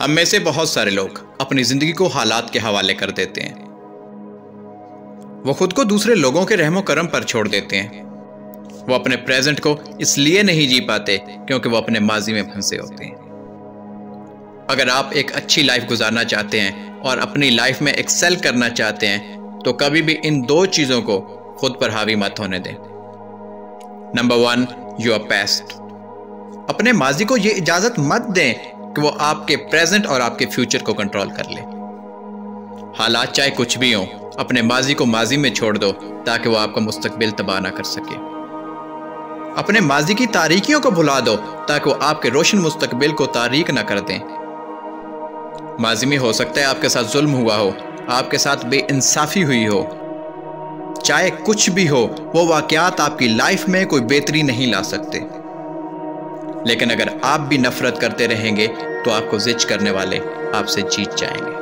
हम में से बहुत सारे लोग अपनी ज़िंदगी को हालात के हवाले कर देते हैं। वो खुद को दूसरे लोगों के रहमो करम पर छोड़ देते हैं। वो अपने प्रेजेंट को इसलिए नहीं जी पाते क्योंकि वो अपने माजी में फंसे होते हैं। अगर आप एक अच्छी लाइफ गुजारना चाहते हैं और अपनी लाइफ में एक्सेल करना चाहते हैं तो कभी भी इन दो चीज़ों को खुद पर हावी मत होने दें। नंबर वन योर पेस्ट अपने माजी को यह इजाज़त मत दें कि वो आपके प्रेजेंट और आपके फ्यूचर को कंट्रोल कर ले। हालात चाहे कुछ भी हो, अपने माजी को माजी में छोड़ दो, ताकि वो आपका मुस्तकबिल तबाह ना कर सके। अपने माजी की तारीखियों को भुला दो, ताकि वो आपके रोशन मुस्तकबिल को तारीख ना कर दें। माजी में हो सकता है आपके साथ जुल्म हुआ हो, आपके साथ बेइंसाफी हुई हो। चाहे कुछ भी हो, वो वाकयात आपकी लाइफ में कोई बेहतरी नहीं ला सकते। लेकिन अगर आप भी नफरत करते रहेंगे तो आपको जिच करने वाले आपसे जीत जाएँगे।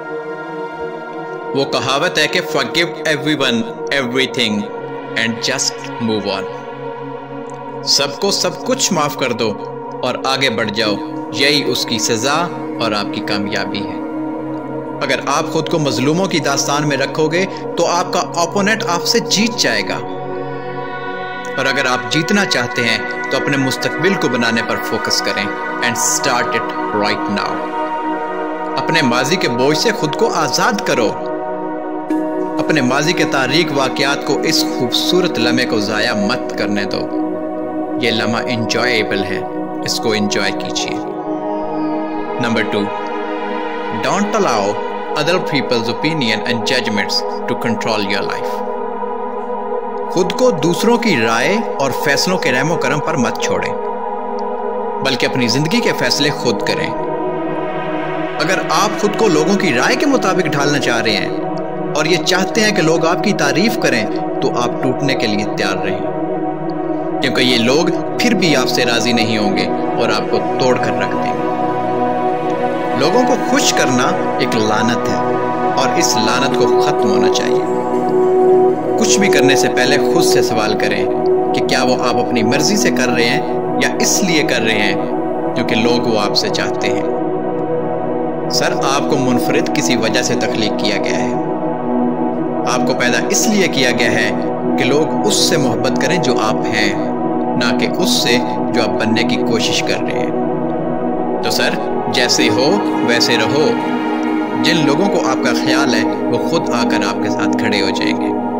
वो कहावत है कि forgive everyone everything and just move on सबको सब कुछ माफ़ कर दो और आगे बढ़ जाओ। यही उसकी सजा और आपकी कामयाबी है। अगर आप खुद को मजलूमों की दास्तान में रखोगे तो आपका ओपोनेंट आपसे जीत जाएगा। और अगर आप जीतना चाहते हैं तो अपने मुस्तकबिल को बनाने पर फोकस करें and start it right now अपने माजी के बोझ से खुद को आज़ाद करो। अपने माजी के तारीख वाकयात को इस खूबसूरत लम्हे को ज़ाया मत करने दो। ये लम्हा इंजॉयबल है, इसको इंजॉय कीजिए। Number two don't allow other people's opinion and judgments to control your life खुद को दूसरों की राय और फैसलों के रहमो करम पर मत छोड़ें, बल्कि अपनी ज़िंदगी के फैसले खुद करें। अगर आप खुद को लोगों की राय के मुताबिक ढालना चाह रहे हैं और ये चाहते हैं कि लोग आपकी तारीफ़ करें तो आप टूटने के लिए तैयार रहें। क्योंकि ये लोग फिर भी आपसे राज़ी नहीं होंगे और आपको तोड़ कर रख देंगे। लोगों को खुश करना एक लानत है और इस लानत को खत्म होना चाहिए। कुछ भी करने से पहले खुद से सवाल करें कि क्या वो आप अपनी मर्ज़ी से कर रहे हैं या इसलिए कर रहे हैं क्योंकि लोग वो आपसे चाहते हैं। सर, आपको मुनफरद किसी वजह से तख्लीक किया गया है। आपको पैदा इसलिए किया गया है कि लोग उससे मोहब्बत करें जो आप हैं, ना कि उससे जो आप बनने की कोशिश कर रहे हैं। तो सर, जैसे हो, वैसे रहो। जिन लोगों को आपका ख्याल है, वो खुद आकर आपके साथ खड़े हो जाएँगे।